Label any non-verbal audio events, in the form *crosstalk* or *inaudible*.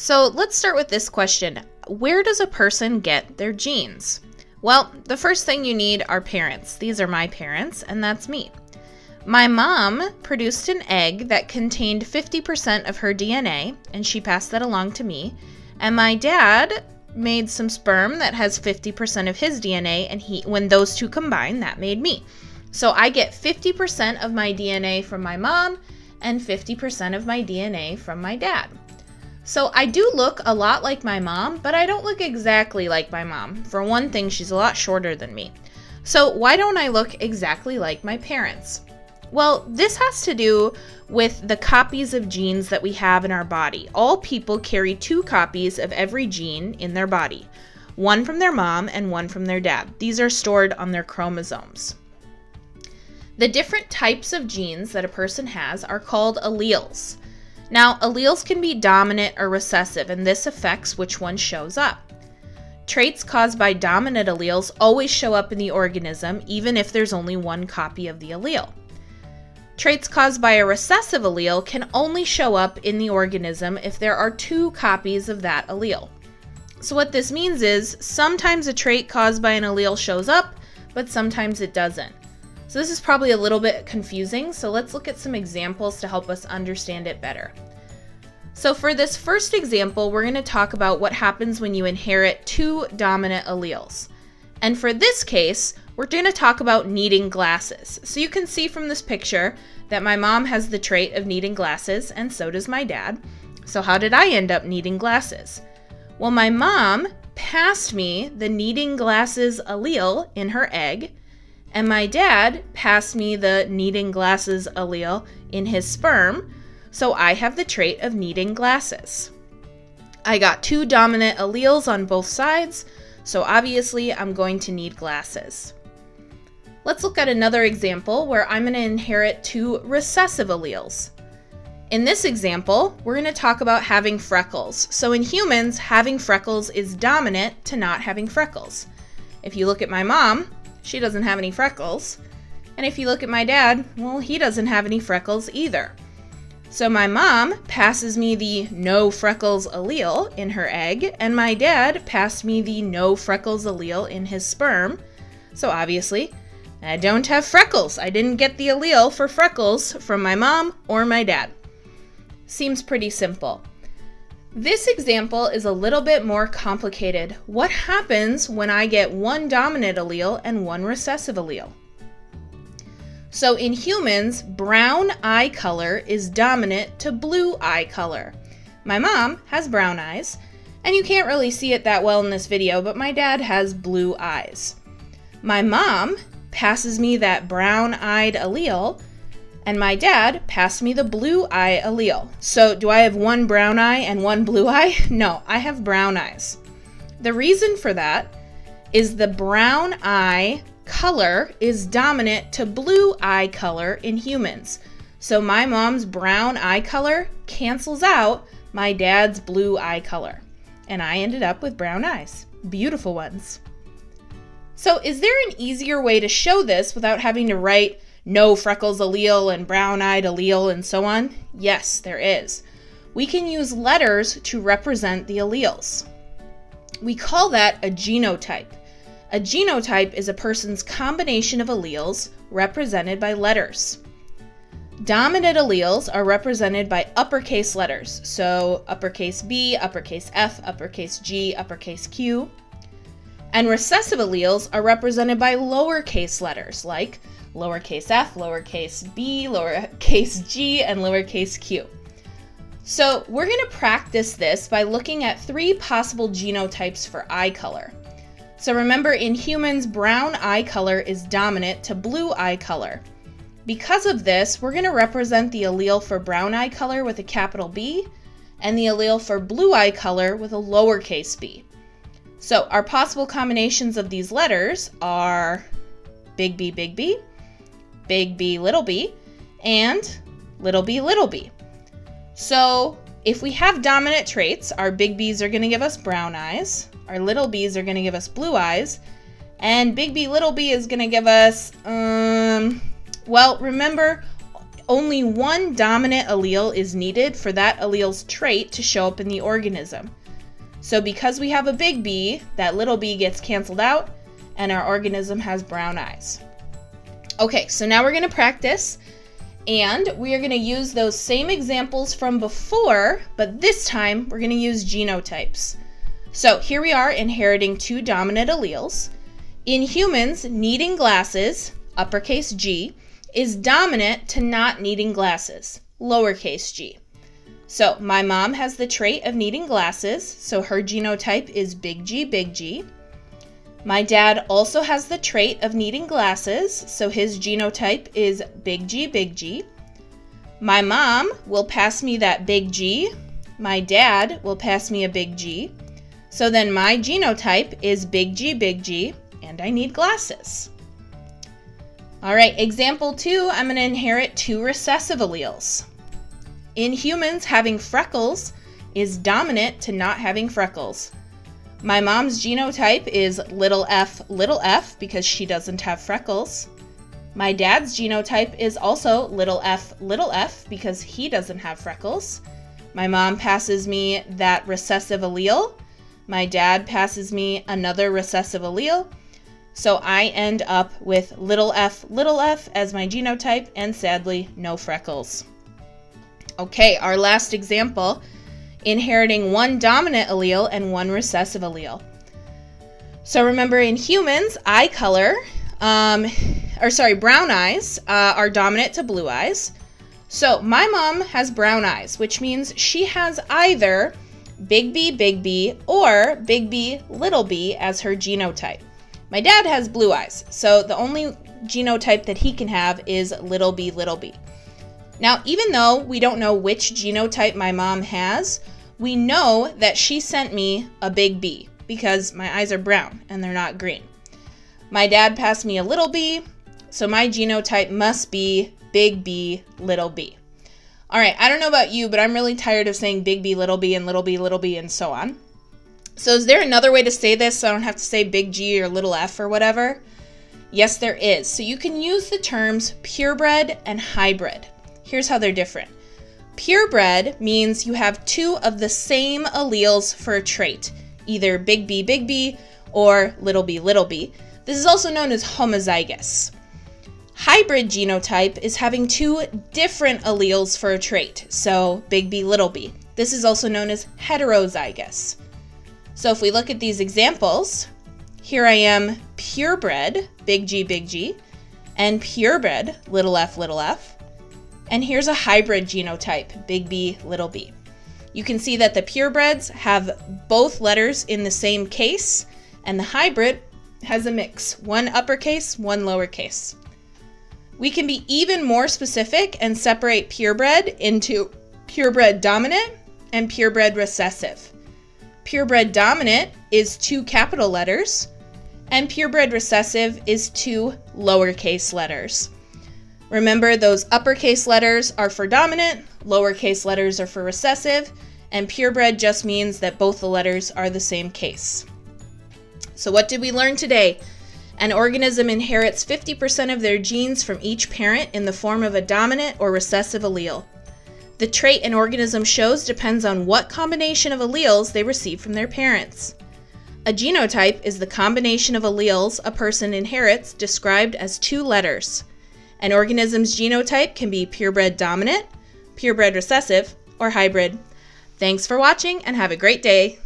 So let's start with this question Where does a person get their genes? Well, the first thing you need are parents. These are my parents, and that's me. My mom produced an egg that contained 50% of her DNA, and she passed that along to me. And my dad made some sperm that has 50% of his DNA, and he when those two combine, that made me. So I get 50% of my DNA from my mom and 50% of my DNA from my dad. So I do look a lot like my mom, but I don't look exactly like my mom. For one thing, she's a lot shorter than me. So why don't I look exactly like my parents? Well, this has to do with the copies of genes that we have in our body. All people carry two copies of every gene in their body one from their mom and one from their dad. These are stored on their chromosomes. The different types of genes that a person has are called alleles. Now, alleles can be dominant or recessive, and this affects which one shows up. Traits caused by dominant alleles always show up in the organism, even if there's only one copy of the allele. Traits caused by a recessive allele can only show up in the organism if there are two copies of that allele. So, what this means is sometimes a trait caused by an allele shows up, but sometimes it doesn't. So, this is probably a little bit confusing, so let's look at some examples to help us understand it better. So, for this first example, we're going to talk about what happens when you inherit two dominant alleles. And for this case, we're going to talk about needing glasses. So you can see from this picture that my mom has the trait of needing glasses, and so does my dad. So how did I end up needing glasses? Well, my mom passed me the needing glasses allele in her egg, and my dad passed me the needing glasses allele in his sperm, so I have the trait of needing glasses. I got two dominant alleles on both sides, so obviously I'm going to need glasses. Let's look at another example where I'm going to inherit two recessive alleles. In this example, we're going to talk about having freckles. So in humans, having freckles is dominant to not having freckles. If you look at my mom, she doesn't have any freckles. And if you look at my dad, well, he doesn't have any freckles either. So my mom passes me the no freckles allele in her egg, and my dad passed me the no freckles allele in his sperm. So obviously, I don't have freckles. I didn't get the allele for freckles from my mom or my dad. Seems pretty simple. This example is a little bit more complicated. What happens when I get one dominant allele and one recessive allele? So in humans, brown eye color is dominant to blue eye color. My mom has brown eyes, and you can't really see it that well in this video, but my dad has blue eyes. My mom passes me that brown eyed allele, and my dad passed me the blue eye allele. So, do I have one brown eye and one blue *laughs* eye? No, I have brown eyes. The reason for that is the brown eye color is dominant to blue eye color in humans. So, my mom's brown eye color cancels out my dad's blue eye color. And I ended up with brown eyes. Beautiful ones. So, is there an easier way to show this without having to write no freckles allele and brown eyed allele and so on? Yes, there is. We can use letters to represent the alleles. We call that a genotype. A genotype is a person's combination of alleles represented by letters. Dominant alleles are represented by uppercase letters, so uppercase B, uppercase F, uppercase G, uppercase Q. And recessive alleles are represented by lowercase letters like lowercase f, lowercase b, lowercase g, and lowercase q. So we're going to practice this by looking at three possible genotypes for eye color. So remember, in humans, brown eye color is dominant to blue eye color. Because of this, we're going to represent the allele for brown eye color with a capital B and the allele for blue eye color with a lowercase b. So our possible combinations of these letters are big B, big B, big B, little b, and little b, little b. So if we have dominant traits, our big B's are going to give us brown eyes, our little b's are going to give us blue eyes, and big B, little b is going to give us, um, well, remember, only one dominant allele is needed for that allele's trait to show up in the organism. So because we have a big B, that little b gets canceled out and our organism has brown eyes. Okay, so now we're gonna practice and we are gonna use those same examples from before, but this time we're gonna use genotypes. So here we are inheriting two dominant alleles. In humans, needing glasses, uppercase G, is dominant to not needing glasses, lowercase g. So my mom has the trait of needing glasses, so her genotype is big G, big G. My dad also has the trait of needing glasses, so his genotype is big G, big G. My mom will pass me that big G. My dad will pass me a big G. So then my genotype is big G, big G, and I need glasses. All right, example two, I'm gonna inherit two recessive alleles. In humans, having freckles is dominant to not having freckles. My mom's genotype is little f, little f because she doesn't have freckles. My dad's genotype is also little f, little f because he doesn't have freckles. My mom passes me that recessive allele. My dad passes me another recessive allele. So I end up with little f, little f as my genotype, and sadly, no freckles. Okay, our last example, inheriting one dominant allele and one recessive allele. So remember in humans, eye color, um, or sorry, brown eyes uh, are dominant to blue eyes. So my mom has brown eyes, which means she has either big B, big B, or big B, little b as her genotype. My dad has blue eyes, so the only genotype that he can have is little b, little b. Now, even though we don't know which genotype my mom has, we know that she sent me a big B because my eyes are brown and they're not green. My dad passed me a little b, so my genotype must be big B, little b. All right, I don't know about you, but I'm really tired of saying big B, little b, and little b, little b, and so on. So is there another way to say this so I don't have to say big G or little f or whatever? Yes, there is. So you can use the terms purebred and hybrid. Here's how they're different. Purebred means you have two of the same alleles for a trait, either big B, big B, or little b, little b. This is also known as homozygous. Hybrid genotype is having two different alleles for a trait, so big B, little b. This is also known as heterozygous. So if we look at these examples, here I am purebred, big G, big G, and purebred, little f, little f. And here's a hybrid genotype, big B, little b. You can see that the purebreds have both letters in the same case, and the hybrid has a mix, one uppercase, one lowercase. We can be even more specific and separate purebred into purebred dominant and purebred recessive. Purebred dominant is two capital letters, and purebred recessive is two lowercase letters. Remember, those uppercase letters are for dominant, lowercase letters are for recessive, and purebred just means that both the letters are the same case. So, what did we learn today? An organism inherits 50% of their genes from each parent in the form of a dominant or recessive allele. The trait an organism shows depends on what combination of alleles they receive from their parents. A genotype is the combination of alleles a person inherits described as two letters. An organism's genotype can be purebred dominant, purebred recessive, or hybrid. Thanks for watching and have a great day.